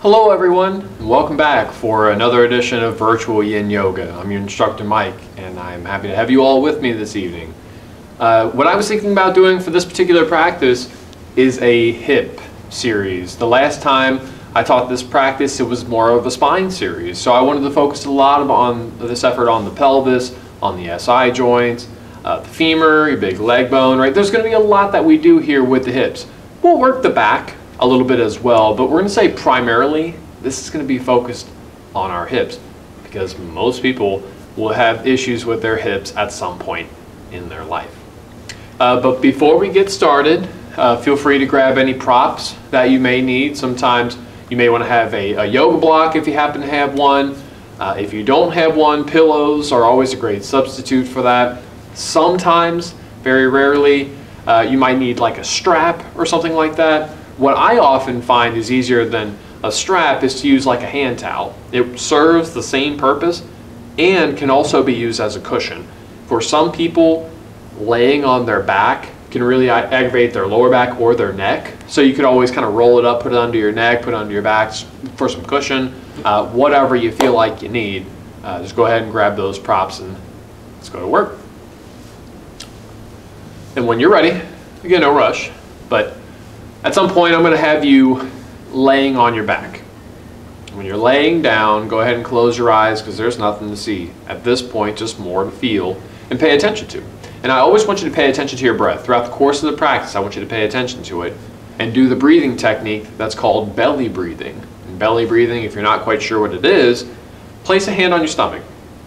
Hello everyone, and welcome back for another edition of Virtual Yin Yoga. I'm your instructor Mike, and I'm happy to have you all with me this evening. Uh, what I was thinking about doing for this particular practice is a hip series. The last time I taught this practice, it was more of a spine series, so I wanted to focus a lot on this effort on the pelvis, on the SI joints, uh, the femur, your big leg bone, right? There's going to be a lot that we do here with the hips. We'll work the back, a little bit as well, but we're going to say primarily this is going to be focused on our hips because most people will have issues with their hips at some point in their life. Uh, but before we get started, uh, feel free to grab any props that you may need. Sometimes you may want to have a, a yoga block if you happen to have one. Uh, if you don't have one, pillows are always a great substitute for that. Sometimes, very rarely, uh, you might need like a strap or something like that. What I often find is easier than a strap is to use like a hand towel. It serves the same purpose and can also be used as a cushion. For some people, laying on their back can really aggravate their lower back or their neck. So you could always kind of roll it up, put it under your neck, put it under your back for some cushion. Uh, whatever you feel like you need, uh, just go ahead and grab those props and let's go to work. And when you're ready, again, no rush, but at some point, I'm going to have you laying on your back. When you're laying down, go ahead and close your eyes because there's nothing to see. At this point, just more to feel and pay attention to. And I always want you to pay attention to your breath. Throughout the course of the practice, I want you to pay attention to it and do the breathing technique that's called belly breathing. And belly breathing, if you're not quite sure what it is, place a hand on your stomach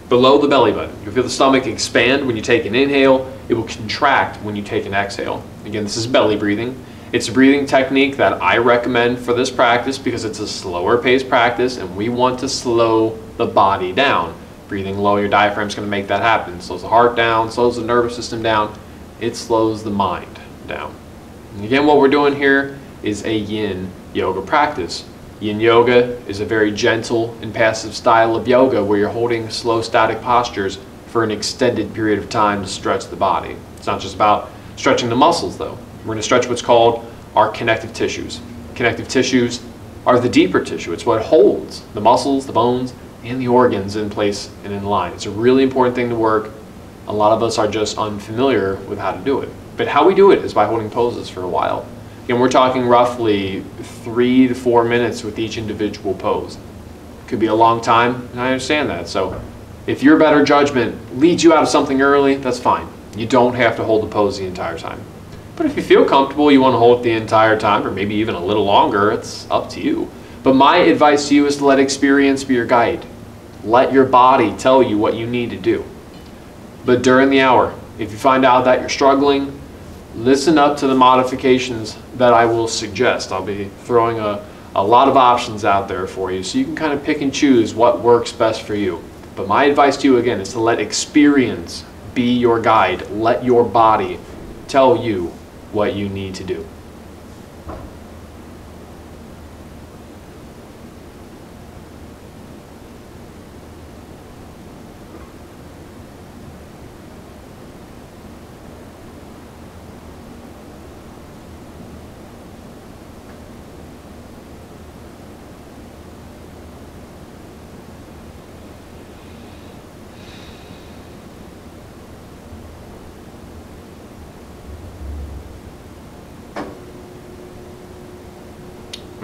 below the belly button. You'll feel the stomach expand when you take an inhale. It will contract when you take an exhale. Again, this is belly breathing. It's a breathing technique that I recommend for this practice because it's a slower paced practice and we want to slow the body down. Breathing low, your diaphragm is going to make that happen. It slows the heart down, slows the nervous system down, it slows the mind down. And again, what we're doing here is a yin yoga practice. Yin yoga is a very gentle and passive style of yoga where you're holding slow static postures for an extended period of time to stretch the body. It's not just about stretching the muscles though. We're going to stretch what's called our connective tissues. Connective tissues are the deeper tissue. It's what holds the muscles, the bones, and the organs in place and in line. It's a really important thing to work. A lot of us are just unfamiliar with how to do it. But how we do it is by holding poses for a while. And we're talking roughly three to four minutes with each individual pose. Could be a long time, and I understand that. So if your better judgment leads you out of something early, that's fine. You don't have to hold the pose the entire time. But if you feel comfortable, you want to hold it the entire time, or maybe even a little longer, it's up to you. But my advice to you is to let experience be your guide. Let your body tell you what you need to do. But during the hour, if you find out that you're struggling, listen up to the modifications that I will suggest. I'll be throwing a, a lot of options out there for you so you can kind of pick and choose what works best for you. But my advice to you again is to let experience be your guide. Let your body tell you what you need to do.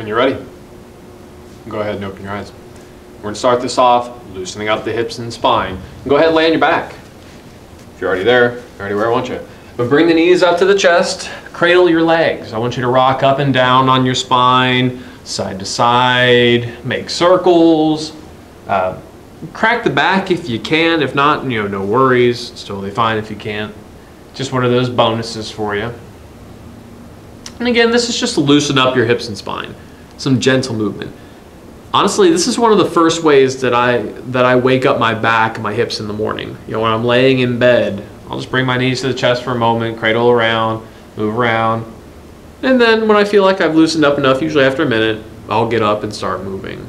You're ready, go ahead and open your eyes. We're going to start this off loosening up the hips and spine. Go ahead and lay on your back. If you're already there, you're already where I want you. But bring the knees up to the chest, cradle your legs. I want you to rock up and down on your spine, side to side, make circles. Uh, crack the back if you can. If not, you know, no worries. It's totally fine if you can't. Just one of those bonuses for you. And again, this is just to loosen up your hips and spine some gentle movement. Honestly, this is one of the first ways that I that I wake up my back and my hips in the morning. You know, when I'm laying in bed, I'll just bring my knees to the chest for a moment, cradle around, move around. And then when I feel like I've loosened up enough, usually after a minute, I'll get up and start moving.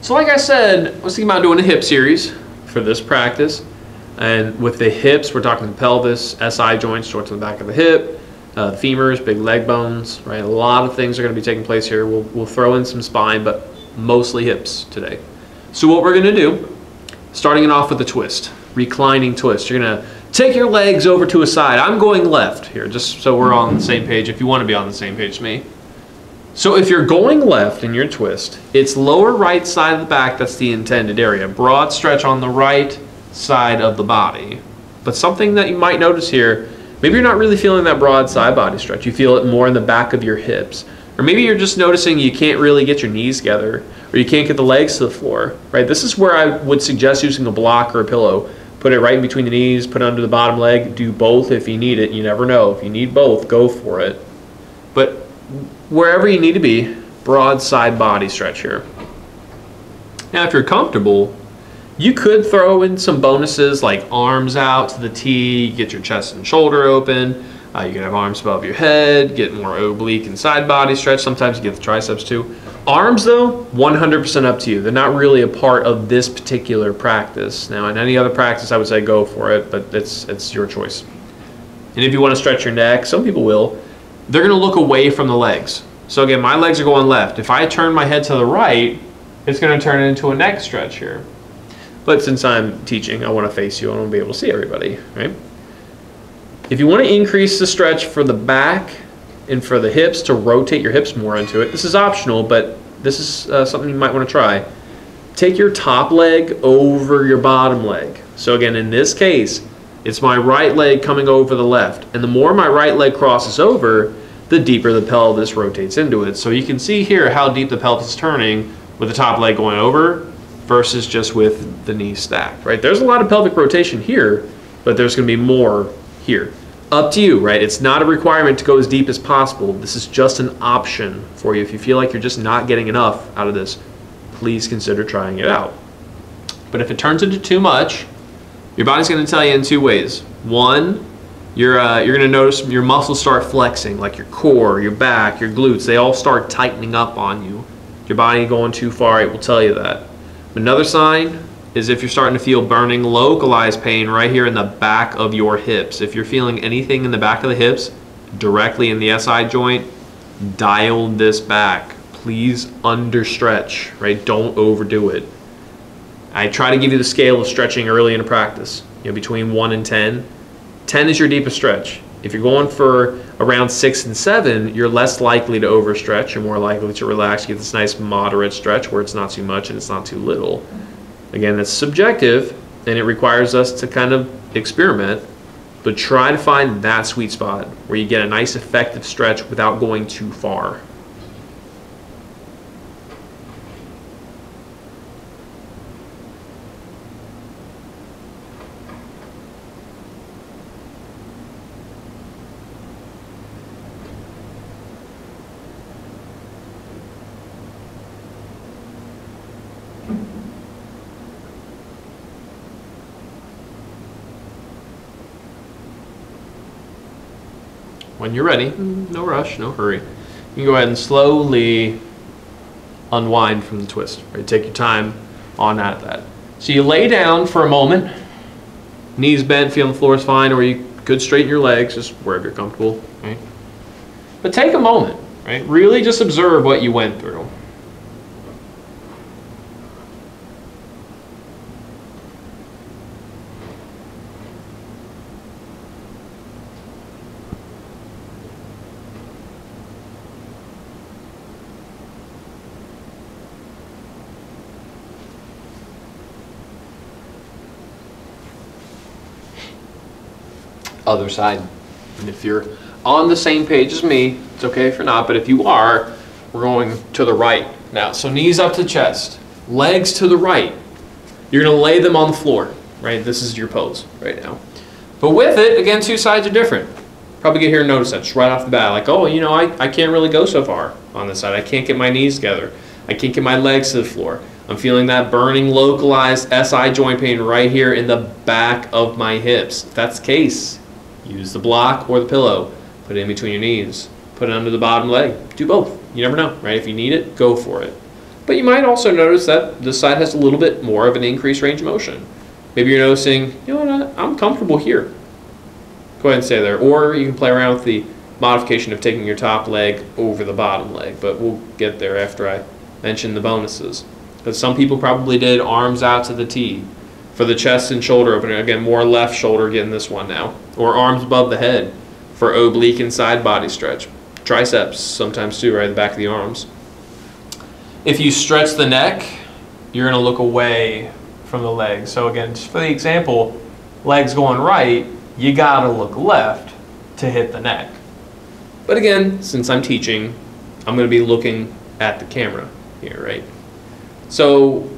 So like I said, I was thinking about doing a hip series for this practice. And with the hips, we're talking the pelvis, SI joints, short to the back of the hip, uh, femurs, big leg bones, right? A lot of things are going to be taking place here. We'll, we'll throw in some spine, but mostly hips today. So what we're going to do, starting it off with a twist, reclining twist. You're going to take your legs over to a side. I'm going left here, just so we're on the same page, if you want to be on the same page as me. So if you're going left in your twist, it's lower right side of the back that's the intended area. Broad stretch on the right side of the body. But something that you might notice here, maybe you're not really feeling that broad side body stretch. You feel it more in the back of your hips. Or maybe you're just noticing you can't really get your knees together or you can't get the legs to the floor, right? This is where I would suggest using a block or a pillow. Put it right in between the knees, put it under the bottom leg, do both if you need it. You never know. If you need both, go for it. But wherever you need to be, broad side body stretch here. Now, if you're comfortable, you could throw in some bonuses like arms out to the T, get your chest and shoulder open. Uh, you can have arms above your head, get more oblique and side body stretch. Sometimes you get the triceps too. Arms though, 100% up to you. They're not really a part of this particular practice. Now in any other practice I would say go for it, but it's, it's your choice. And if you want to stretch your neck, some people will, they're going to look away from the legs. So again, my legs are going left. If I turn my head to the right, it's going to turn into a neck stretch here. But since I'm teaching, I want to face you. I want to be able to see everybody, right? If you want to increase the stretch for the back and for the hips to rotate your hips more into it, this is optional, but this is uh, something you might want to try. Take your top leg over your bottom leg. So again, in this case, it's my right leg coming over the left. And the more my right leg crosses over, the deeper the pelvis rotates into it. So you can see here how deep the pelvis is turning with the top leg going over versus just with the knees stacked, right? There's a lot of pelvic rotation here, but there's gonna be more here. Up to you, right? It's not a requirement to go as deep as possible. This is just an option for you. If you feel like you're just not getting enough out of this, please consider trying it out. But if it turns into too much, your body's gonna tell you in two ways. One, you're, uh, you're gonna notice your muscles start flexing, like your core, your back, your glutes, they all start tightening up on you. Your body going too far, it will tell you that. Another sign is if you're starting to feel burning localized pain right here in the back of your hips. If you're feeling anything in the back of the hips, directly in the SI joint, dial this back. Please understretch, right? Don't overdo it. I try to give you the scale of stretching early in a practice, you know, between 1 and 10. 10 is your deepest stretch. If you're going for around 6 and 7, you're less likely to overstretch. You're more likely to relax, get this nice moderate stretch where it's not too much and it's not too little. Again, that's subjective and it requires us to kind of experiment, but try to find that sweet spot where you get a nice effective stretch without going too far. When you're ready, no rush, no hurry, you can go ahead and slowly unwind from the twist. Right? Take your time on that. that. So you lay down for a moment, knees bent, feeling the floor is fine, or you could straighten your legs, just wherever you're comfortable. Right? But take a moment, right? Really just observe what you went through. Other side. And if you're on the same page as me, it's okay if you're not, but if you are, we're going to the right now. So knees up to chest, legs to the right. You're gonna lay them on the floor, right? This is your pose right now. But with it, again, two sides are different. Probably get here and notice that just right off the bat, like, oh, you know, I, I can't really go so far on this side. I can't get my knees together. I can't get my legs to the floor. I'm feeling that burning localized SI joint pain right here in the back of my hips. If that's the case, Use the block or the pillow. Put it in between your knees. Put it under the bottom leg. Do both. You never know, right? If you need it, go for it. But you might also notice that this side has a little bit more of an increased range of motion. Maybe you're noticing, you know what, I'm comfortable here. Go ahead and stay there. Or you can play around with the modification of taking your top leg over the bottom leg, but we'll get there after I mention the bonuses. Because some people probably did arms out to the T for the chest and shoulder opener. Again, more left shoulder getting this one now. Or arms above the head for oblique and side body stretch. Triceps sometimes too, right the back of the arms. If you stretch the neck, you're going to look away from the legs. So again, just for the example, legs going right, you got to look left to hit the neck. But again, since I'm teaching, I'm going to be looking at the camera here, right? So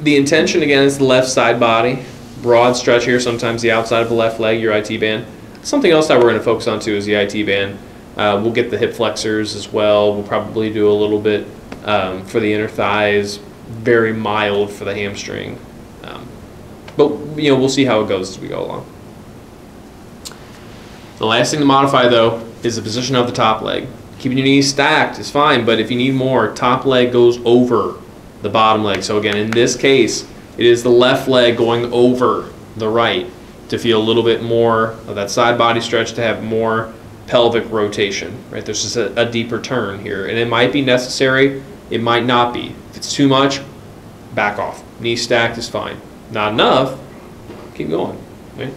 the intention again is the left side body, broad stretch here, sometimes the outside of the left leg, your IT band. Something else that we're going to focus on too is the IT band. Uh, we'll get the hip flexors as well. We'll probably do a little bit um, for the inner thighs, very mild for the hamstring. Um, but you know, we'll see how it goes as we go along. The last thing to modify though is the position of the top leg. Keeping your knees stacked is fine, but if you need more, top leg goes over the bottom leg. So again, in this case, it is the left leg going over the right to feel a little bit more of that side body stretch to have more pelvic rotation, right? There's just a, a deeper turn here, and it might be necessary, it might not be. If it's too much, back off. Knee stacked is fine. Not enough, keep going. Right?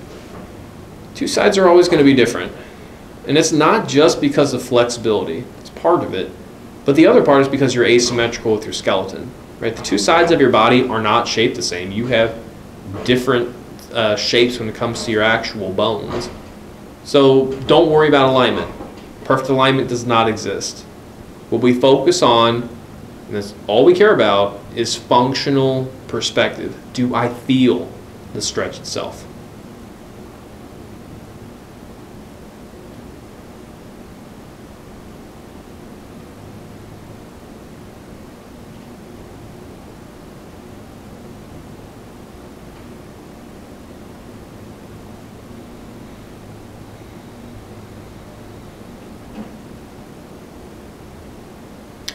Two sides are always going to be different. And it's not just because of flexibility, it's part of it. But the other part is because you're asymmetrical with your skeleton. Right? The two sides of your body are not shaped the same. You have different uh, shapes when it comes to your actual bones. So don't worry about alignment. Perfect alignment does not exist. What we focus on, and that's all we care about, is functional perspective. Do I feel the stretch itself?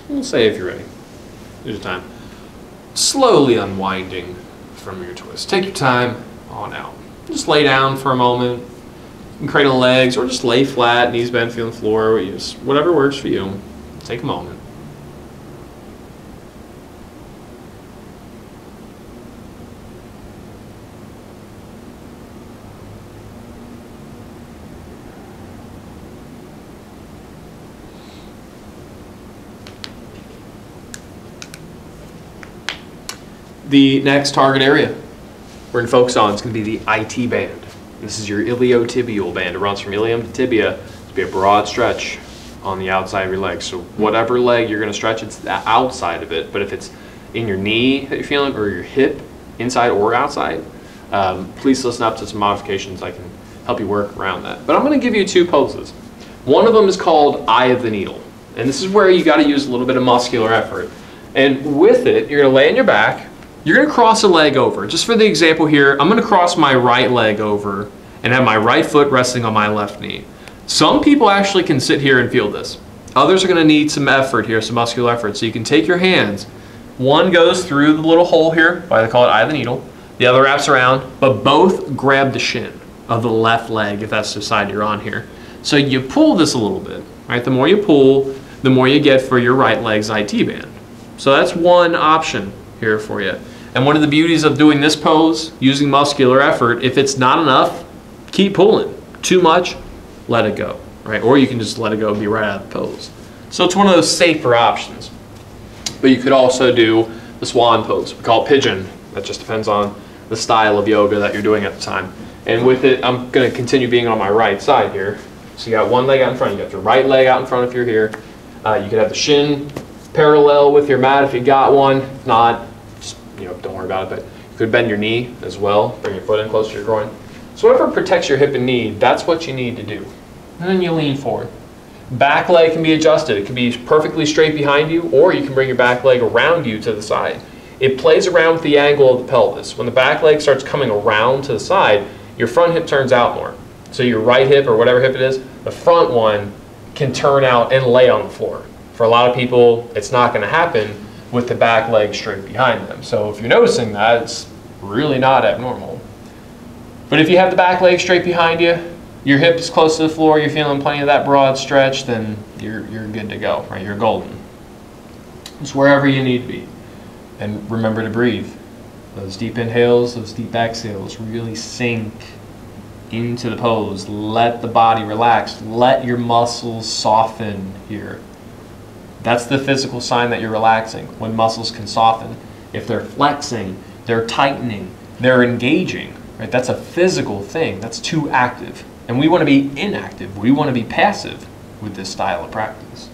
We'll say if you're ready. Here's your time. Slowly unwinding from your twist. Take your time on out. Just lay down for a moment. You can cradle legs or just lay flat, knees bent, feeling the floor. Whatever works for you. Take a moment. The next target area we're going to focus on is going to be the IT band. This is your iliotibial band. It runs from ilium to tibia to be a broad stretch on the outside of your leg. So whatever leg you're going to stretch, it's the outside of it. But if it's in your knee that you're feeling or your hip, inside or outside, um, please listen up to some modifications. I can help you work around that. But I'm going to give you two poses. One of them is called eye of the needle. And this is where you got to use a little bit of muscular effort. And with it, you're going to lay on your back, you're to cross a leg over. Just for the example here, I'm to cross my right leg over and have my right foot resting on my left knee. Some people actually can sit here and feel this. Others are to need some effort here, some muscular effort. So you can take your hands. One goes through the little hole here, why they call it eye of the needle. The other wraps around, but both grab the shin of the left leg if that's the side you're on here. So you pull this a little bit, right? The more you pull, the more you get for your right leg's IT band. So that's one option here for you. And one of the beauties of doing this pose, using muscular effort, if it's not enough, keep pulling. Too much, let it go, right? Or you can just let it go and be right out of the pose. So it's one of those safer options. But you could also do the swan pose. We call it pigeon. That just depends on the style of yoga that you're doing at the time. And with it, I'm going to continue being on my right side here. So you got one leg out in front. You got your right leg out in front if you're here. Uh, you could have the shin parallel with your mat if you got one. If not, you know, don't worry about it, but you could bend your knee as well, bring your foot in close to your groin. So whatever protects your hip and knee, that's what you need to do. And then you lean forward. Back leg can be adjusted. It can be perfectly straight behind you, or you can bring your back leg around you to the side. It plays around with the angle of the pelvis. When the back leg starts coming around to the side, your front hip turns out more. So your right hip, or whatever hip it is, the front one can turn out and lay on the floor. For a lot of people, it's not going to happen with the back leg straight behind them. So if you're noticing that, it's really not abnormal. But if you have the back leg straight behind you, your hip is close to the floor, you're feeling plenty of that broad stretch, then you're, you're good to go, right? You're golden. It's wherever you need to be. And remember to breathe. Those deep inhales, those deep exhales, really sink into the pose. Let the body relax. Let your muscles soften here. That's the physical sign that you're relaxing when muscles can soften. If they're flexing, they're tightening, they're engaging, right? That's a physical thing. That's too active. And we want to be inactive. We want to be passive with this style of practice.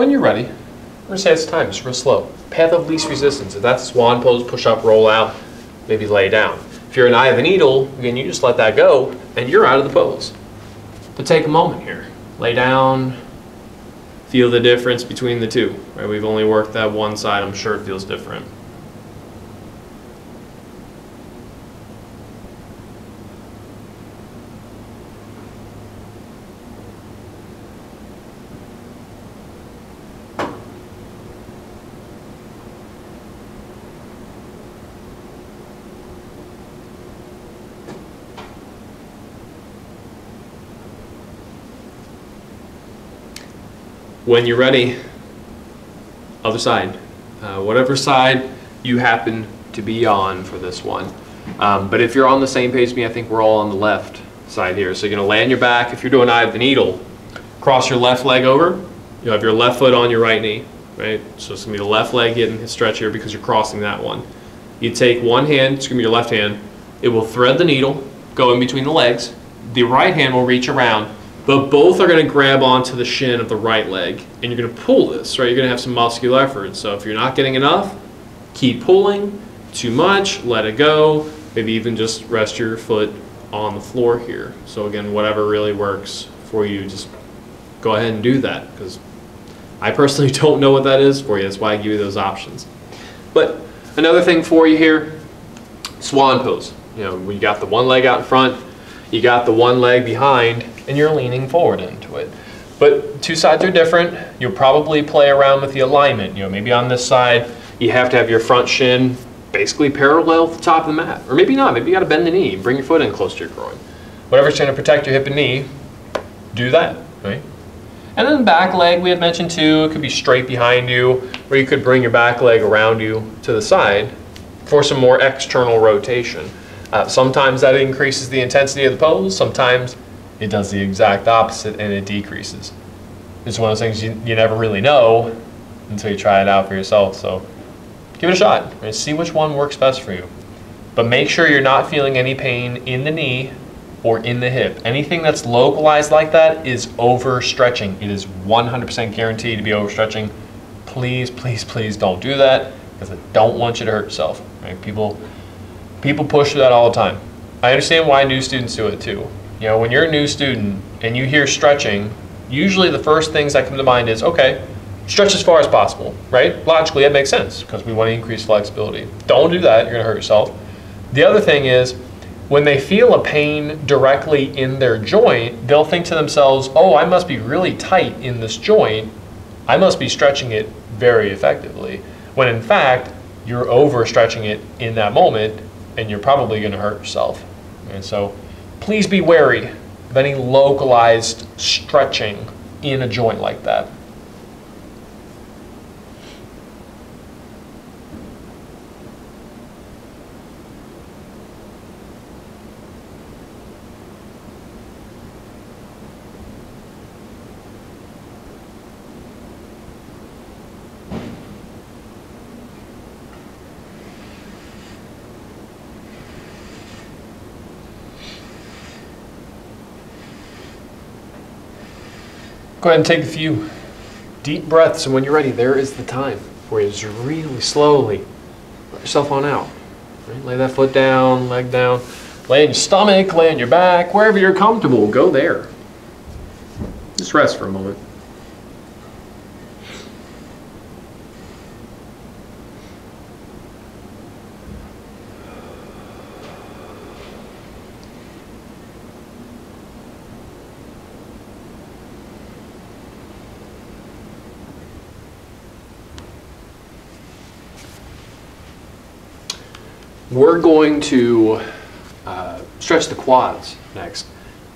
When you're ready, we're gonna say it's time, just real slow. Path of least resistance. If that's swan pose, push up, roll out, maybe lay down. If you're an eye of a needle, again, you just let that go and you're out of the pose. But take a moment here. Lay down, feel the difference between the two. Right? We've only worked that one side, I'm sure it feels different. When you're ready, other side. Uh, whatever side you happen to be on for this one. Um, but if you're on the same page as me, I think we're all on the left side here. So you're gonna lay on your back. If you're doing eye of the needle, cross your left leg over. You'll have your left foot on your right knee, right? So it's gonna be the left leg getting stretch here because you're crossing that one. You take one hand, it's gonna be your left hand. It will thread the needle, go in between the legs. The right hand will reach around but both are going to grab onto the shin of the right leg and you're going to pull this right? You're going to have some muscular effort. So if you're not getting enough keep pulling. Too much let it go. Maybe even just rest your foot on the floor here. So again whatever really works for you just go ahead and do that because I personally don't know what that is for you. That's why I give you those options. But another thing for you here swan pose. You know when you got the one leg out in front you got the one leg behind and you're leaning forward into it. But two sides are different. You'll probably play around with the alignment. You know, maybe on this side, you have to have your front shin basically parallel to the top of the mat. Or maybe not. Maybe you got to bend the knee. Bring your foot in close to your groin. Whatever's going to protect your hip and knee, do that, right? And then the back leg we had mentioned too. It could be straight behind you, or you could bring your back leg around you to the side for some more external rotation. Uh, sometimes that increases the intensity of the pose. Sometimes it does the exact opposite and it decreases. It's one of those things you, you never really know until you try it out for yourself. So give it a shot and see which one works best for you. But make sure you're not feeling any pain in the knee or in the hip. Anything that's localized like that is overstretching. It is 100% guaranteed to be overstretching. Please, please, please don't do that because I don't want you to hurt yourself. Right? People, people push that all the time. I understand why new students do it too. You know, when you're a new student and you hear stretching, usually the first things that come to mind is, okay, stretch as far as possible, right? Logically, that makes sense because we want to increase flexibility. Don't do that, you're going to hurt yourself. The other thing is, when they feel a pain directly in their joint, they'll think to themselves, oh, I must be really tight in this joint. I must be stretching it very effectively. When in fact, you're overstretching it in that moment and you're probably going to hurt yourself. And so, please be wary of any localized stretching in a joint like that. Ahead and take a few deep breaths, and when you're ready, there is the time for you. Just really slowly let yourself on out. Right? Lay that foot down, leg down. Lay on your stomach, lay on your back, wherever you're comfortable, go there. Just rest for a moment. We're going to uh, stretch the quads next.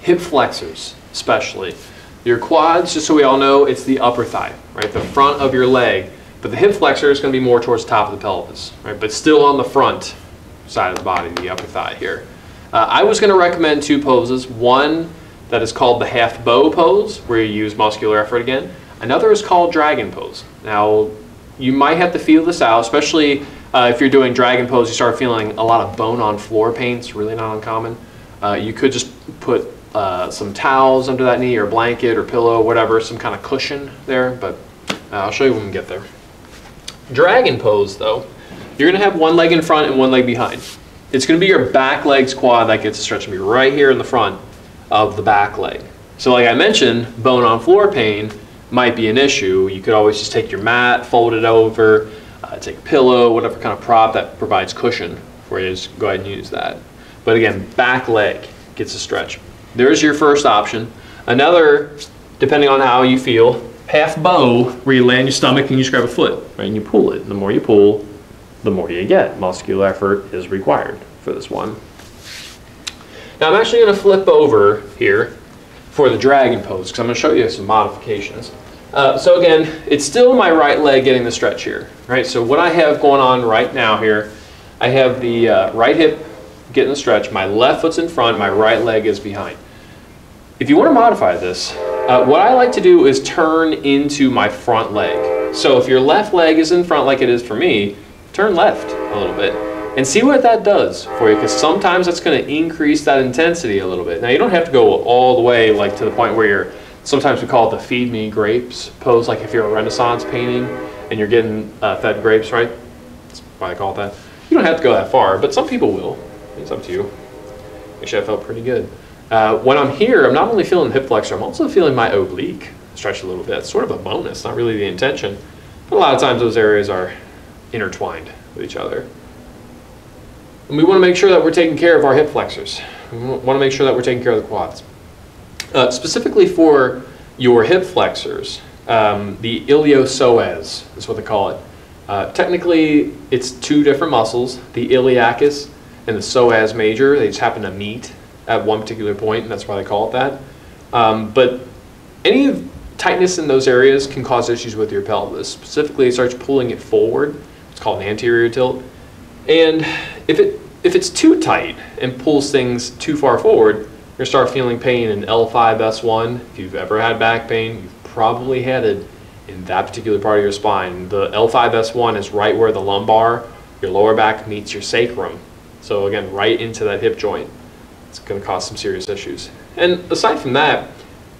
Hip flexors, especially. Your quads, just so we all know, it's the upper thigh, right? The front of your leg. But the hip flexor is going to be more towards the top of the pelvis, right? But still on the front side of the body, the upper thigh here. Uh, I was going to recommend two poses. One that is called the half bow pose, where you use muscular effort again. Another is called dragon pose. Now, you might have to feel this out, especially uh, if you're doing dragon pose, you start feeling a lot of bone on floor pain. It's really not uncommon. Uh, you could just put uh, some towels under that knee or blanket or pillow, whatever, some kind of cushion there, but uh, I'll show you when we get there. Dragon pose though, you're gonna have one leg in front and one leg behind. It's gonna be your back leg's quad that gets stretched to be right here in the front of the back leg. So like I mentioned, bone on floor pain might be an issue. You could always just take your mat, fold it over, uh, take a pillow, whatever kind of prop that provides cushion for you, just go ahead and use that. But again, back leg gets a stretch. There's your first option. Another, depending on how you feel, half bow, where you on your stomach and you just grab a foot, right, and you pull it. The more you pull, the more you get. Muscular effort is required for this one. Now I'm actually going to flip over here for the dragon pose because I'm going to show you some modifications. Uh, so again, it's still my right leg getting the stretch here, right? So what I have going on right now here, I have the uh, right hip getting the stretch, my left foot's in front, my right leg is behind. If you want to modify this, uh, what I like to do is turn into my front leg. So if your left leg is in front like it is for me, turn left a little bit and see what that does for you because sometimes that's going to increase that intensity a little bit. Now you don't have to go all the way like to the point where you're, sometimes we call it the feed me grapes pose, like if you're a renaissance painting and you're getting uh, fed grapes, right? That's why I call it that. You don't have to go that far, but some people will. It's up to you. Actually, I felt pretty good. Uh, when I'm here, I'm not only feeling the hip flexor, I'm also feeling my oblique stretch a little bit. It's sort of a bonus, not really the intention. But a lot of times those areas are intertwined with each other. And we want to make sure that we're taking care of our hip flexors. We want to make sure that we're taking care of the quads. Uh, specifically for your hip flexors, um, the iliopsoas is what they call it. Uh, technically, it's two different muscles, the iliacus and the psoas major. They just happen to meet at one particular point, and that's why they call it that. Um, but any tightness in those areas can cause issues with your pelvis. Specifically, it starts pulling it forward. It's called an anterior tilt. And if it if it's too tight and pulls things too far forward, you're gonna start feeling pain in L5S1. If you've ever had back pain, you've probably had it in that particular part of your spine. The L5S1 is right where the lumbar, your lower back meets your sacrum. So again, right into that hip joint. It's going to cause some serious issues. And aside from that,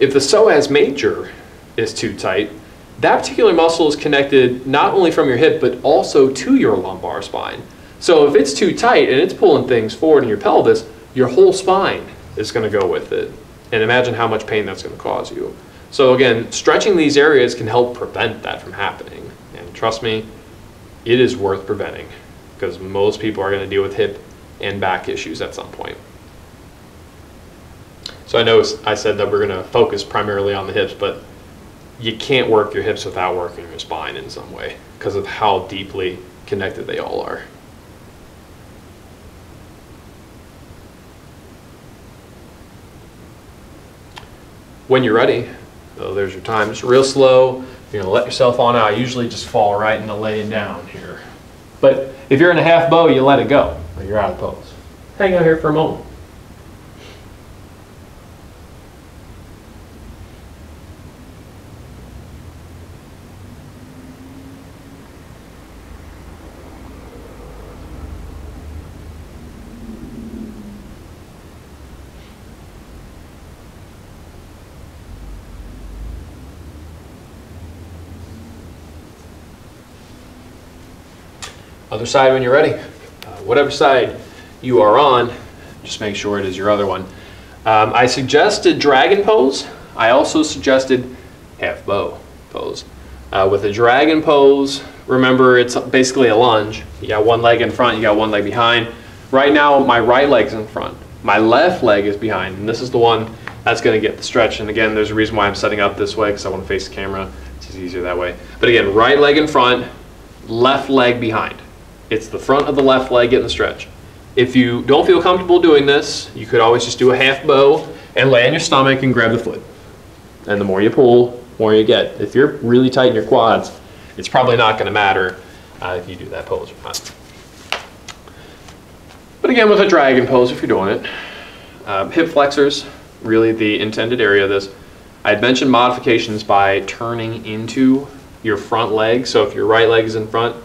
if the psoas major is too tight, that particular muscle is connected not only from your hip, but also to your lumbar spine. So if it's too tight and it's pulling things forward in your pelvis, your whole spine is going to go with it. And imagine how much pain that's going to cause you. So again, stretching these areas can help prevent that from happening. And trust me, it is worth preventing because most people are going to deal with hip and back issues at some point. So I know I said that we're going to focus primarily on the hips, but you can't work your hips without working your spine in some way because of how deeply connected they all are. When you're ready, oh, there's your time. Just real slow. You're going to let yourself on out. I usually just fall right into laying down here. But if you're in a half bow, you let it go. You're out of pose. Hang out here for a moment. Other side when you're ready. Uh, whatever side you are on, just make sure it is your other one. Um, I suggested dragon pose. I also suggested half bow pose. Uh, with a dragon pose, remember it's basically a lunge. You got one leg in front, you got one leg behind. Right now, my right leg's in front. My left leg is behind, and this is the one that's gonna get the stretch. And again, there's a reason why I'm setting up this way, because I wanna face the camera. It's easier that way. But again, right leg in front, left leg behind. It's the front of the left leg getting the stretch. If you don't feel comfortable doing this, you could always just do a half bow and lay on your stomach and grab the foot. And the more you pull, more you get. If you're really tight in your quads, it's probably not going to matter uh, if you do that pose or not. But again, with a dragon pose, if you're doing it, um, hip flexors, really the intended area of this. I had mentioned modifications by turning into your front leg. So if your right leg is in front,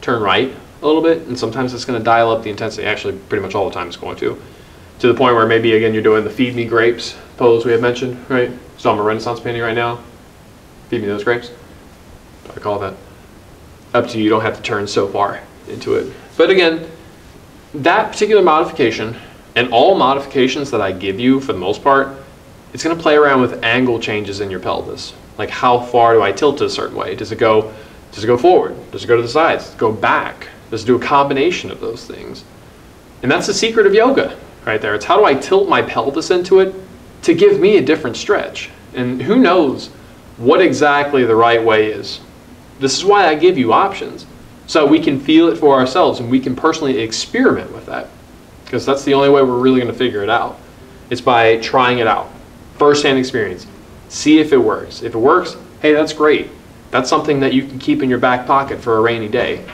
turn right a little bit, and sometimes it's going to dial up the intensity. Actually, pretty much all the time it's going to. To the point where maybe, again, you're doing the feed me grapes pose we have mentioned, right? So I'm a renaissance painting right now. Feed me those grapes. I call that. Up to you, you don't have to turn so far into it. But again, that particular modification and all modifications that I give you for the most part, it's going to play around with angle changes in your pelvis. Like how far do I tilt it a certain way? Does it go does it go forward? Does it go to the sides? Go back? It do a combination of those things? And that's the secret of yoga right there. It's how do I tilt my pelvis into it to give me a different stretch? And who knows what exactly the right way is. This is why I give you options so we can feel it for ourselves and we can personally experiment with that because that's the only way we're really going to figure it out. It's by trying it out, first-hand experience. See if it works. If it works, hey, that's great. That's something that you can keep in your back pocket for a rainy day.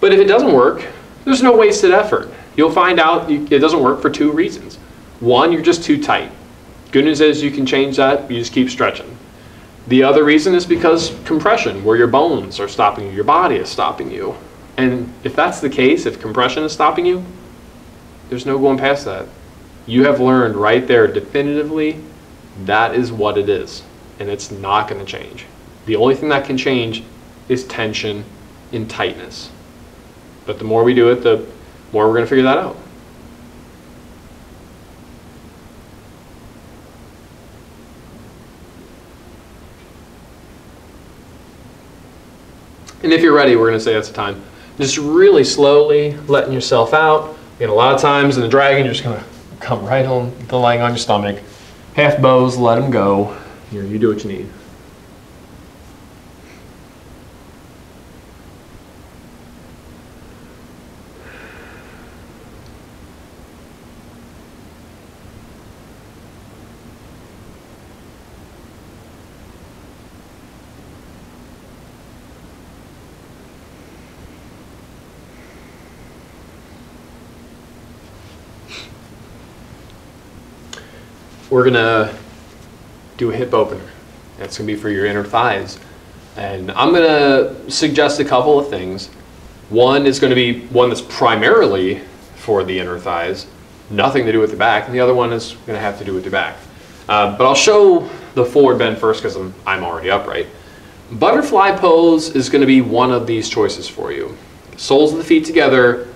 But if it doesn't work, there's no wasted effort. You'll find out it doesn't work for two reasons. One, you're just too tight. Good news is you can change that. You just keep stretching. The other reason is because compression, where your bones are stopping you, your body is stopping you. And if that's the case, if compression is stopping you, there's no going past that. You have learned right there definitively that is what it is, and it's not going to change. The only thing that can change is tension and tightness. But the more we do it, the more we're going to figure that out. And if you're ready, we're going to say that's the time. Just really slowly letting yourself out. And a lot of times in the dragon, you're just going to come right on the lying on your stomach. Half bows, let them go. Here, you do what you need. We're gonna do a hip opener. That's gonna be for your inner thighs. And I'm gonna suggest a couple of things. One is gonna be one that's primarily for the inner thighs, nothing to do with the back, and the other one is gonna have to do with the back. Uh, but I'll show the forward bend first because I'm, I'm already upright. Butterfly pose is gonna be one of these choices for you. Soles of the feet together,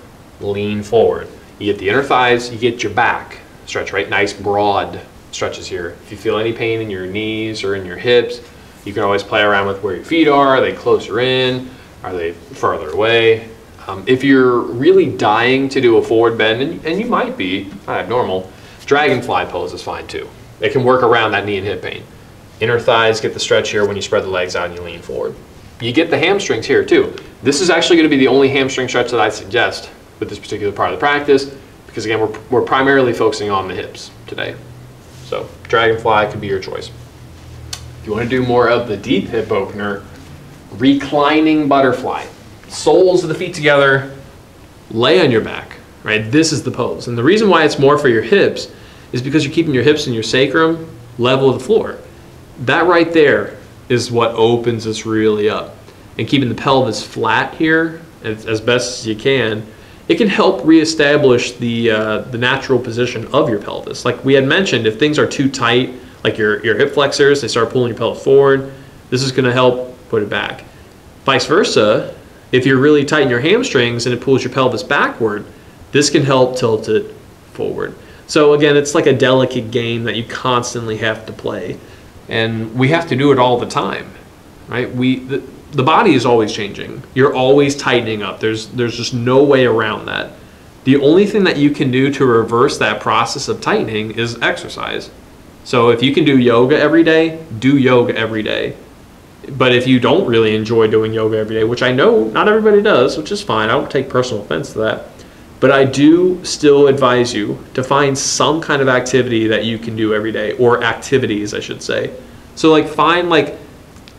lean forward. You get the inner thighs, you get your back stretch, right? Nice broad stretches here. If you feel any pain in your knees or in your hips, you can always play around with where your feet are. Are they closer in? Are they farther away? Um, if you're really dying to do a forward bend, and, and you might be, not abnormal, dragonfly pose is fine too. It can work around that knee and hip pain. Inner thighs get the stretch here when you spread the legs out and you lean forward. You get the hamstrings here too. This is actually going to be the only hamstring stretch that I suggest with this particular part of the practice because again, we're, we're primarily focusing on the hips today. So Dragonfly could be your choice. If you want to do more of the deep hip opener, reclining butterfly. Soles of the feet together, lay on your back, right? This is the pose. And the reason why it's more for your hips is because you're keeping your hips and your sacrum level with the floor. That right there is what opens us really up. And keeping the pelvis flat here as, as best as you can it can help reestablish the uh, the natural position of your pelvis. Like we had mentioned, if things are too tight, like your, your hip flexors, they start pulling your pelvis forward, this is going to help put it back. Vice versa, if you're really tight in your hamstrings and it pulls your pelvis backward, this can help tilt it forward. So again, it's like a delicate game that you constantly have to play. And we have to do it all the time, right? We, the body is always changing. You're always tightening up. There's there's just no way around that. The only thing that you can do to reverse that process of tightening is exercise. So if you can do yoga every day, do yoga every day. But if you don't really enjoy doing yoga every day, which I know not everybody does, which is fine, I don't take personal offense to that. But I do still advise you to find some kind of activity that you can do every day, or activities, I should say. So, like, find like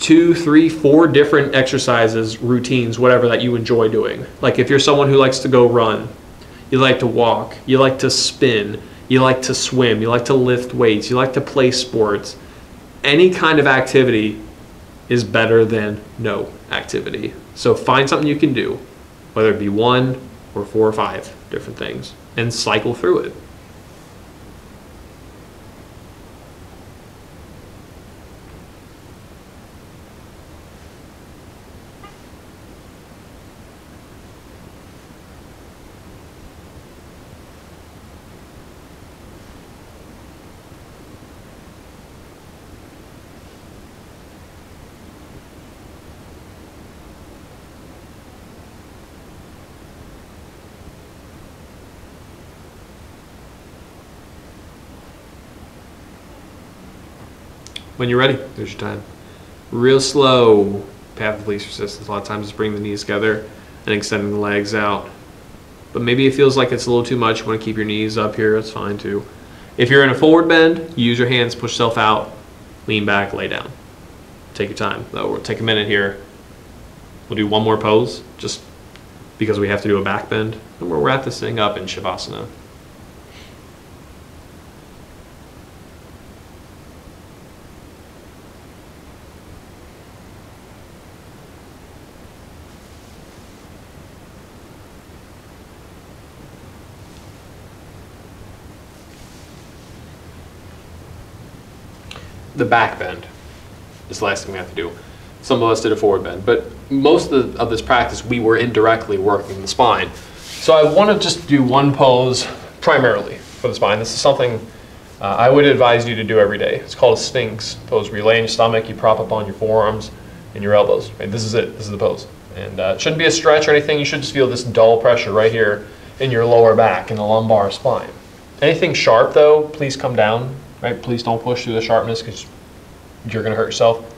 two, three, four different exercises, routines, whatever that you enjoy doing. Like, if you're someone who likes to go run, you like to walk, you like to spin, you like to swim, you like to lift weights, you like to play sports, any kind of activity is better than no activity. So find something you can do, whether it be one or four or five different things, and cycle through it. When you're ready, there's your time. Real slow path of least resistance. A lot of times it's bringing the knees together and extending the legs out. But maybe it feels like it's a little too much. You want to keep your knees up here, that's fine too. If you're in a forward bend, use your hands, push yourself out, lean back, lay down. Take your time. Though we'll take a minute here. We'll do one more pose, just because we have to do a back bend. And we'll wrap this thing up in Shavasana. The back bend is the last thing we have to do. Some of us did a forward bend, but most of, the, of this practice we were indirectly working the spine. So I want to just do one pose primarily for the spine. This is something uh, I would advise you to do every day. It's called a Sphinx pose where you lay on your stomach, you prop up on your forearms and your elbows. Right? This is it. This is the pose. And uh, it shouldn't be a stretch or anything. You should just feel this dull pressure right here in your lower back in the lumbar spine. Anything sharp though, please come down right? Please don't push through the sharpness because you're going to hurt yourself.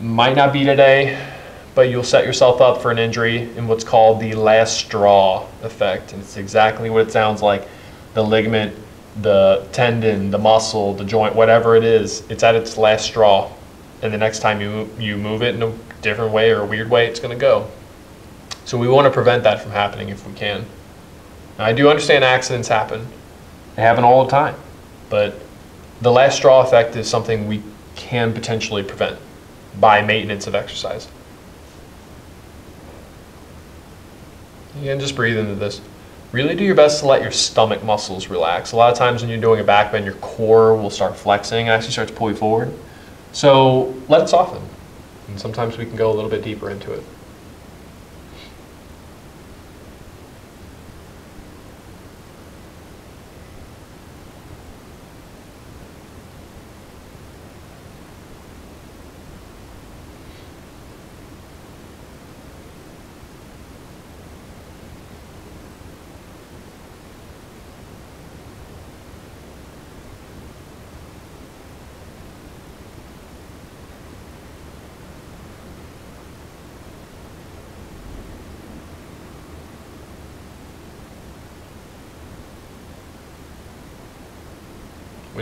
Might not be today, but you'll set yourself up for an injury in what's called the last straw effect. And it's exactly what it sounds like. The ligament, the tendon, the muscle, the joint, whatever it is, it's at its last straw. And the next time you, you move it in a different way or a weird way, it's going to go. So we want to prevent that from happening if we can. Now, I do understand accidents happen. They happen all the time. But the last straw effect is something we can potentially prevent by maintenance of exercise. Again, just breathe into this. Really do your best to let your stomach muscles relax. A lot of times when you're doing a back bend, your core will start flexing, actually start to pull you forward. So let it soften. And sometimes we can go a little bit deeper into it.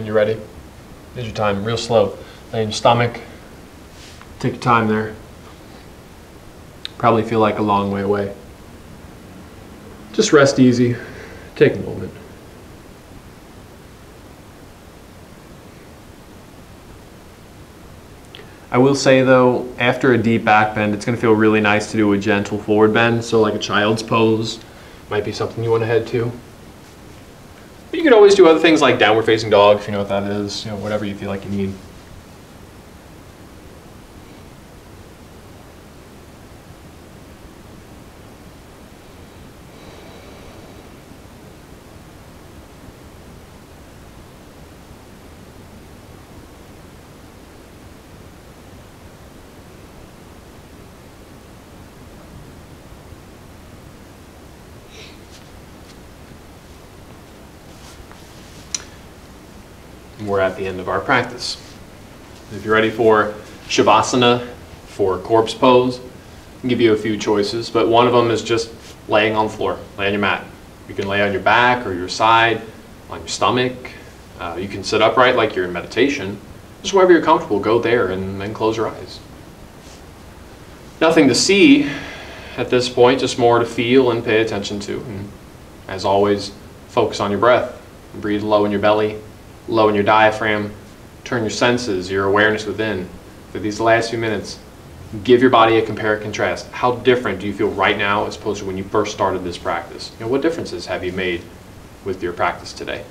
When you're ready. Here's your time, real slow. Lay in your stomach. Take your time there. Probably feel like a long way away. Just rest easy. Take a moment. I will say though, after a deep back bend, it's going to feel really nice to do a gentle forward bend. So like a child's pose might be something you want to head to. But you can always do other things like downward facing dog, if you know what that is, you know, whatever you feel like you need. We're at the end of our practice. If you're ready for Shavasana, for corpse pose, I'll give you a few choices, but one of them is just laying on the floor, lay on your mat. You can lay on your back or your side, on your stomach. Uh, you can sit upright like you're in meditation. Just wherever you're comfortable, go there and then close your eyes. Nothing to see at this point, just more to feel and pay attention to. And as always, focus on your breath. Breathe low in your belly, low in your diaphragm. Turn your senses, your awareness within. For these last few minutes, give your body a compare and contrast. How different do you feel right now as opposed to when you first started this practice? You know, what differences have you made with your practice today?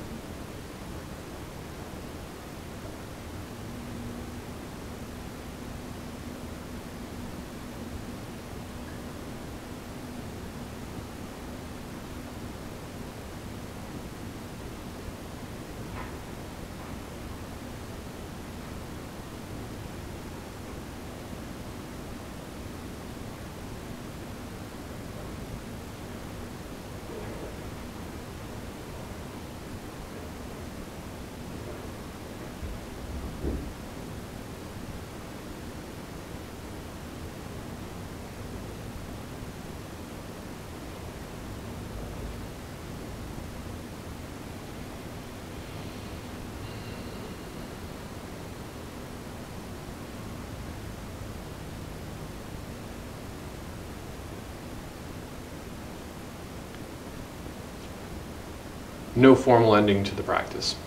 No formal ending to the practice.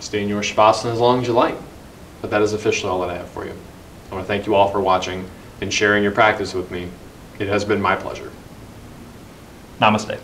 Stay in your Shavasana as long as you like, but that is officially all that I have for you. I want to thank you all for watching and sharing your practice with me. It has been my pleasure. Namaste.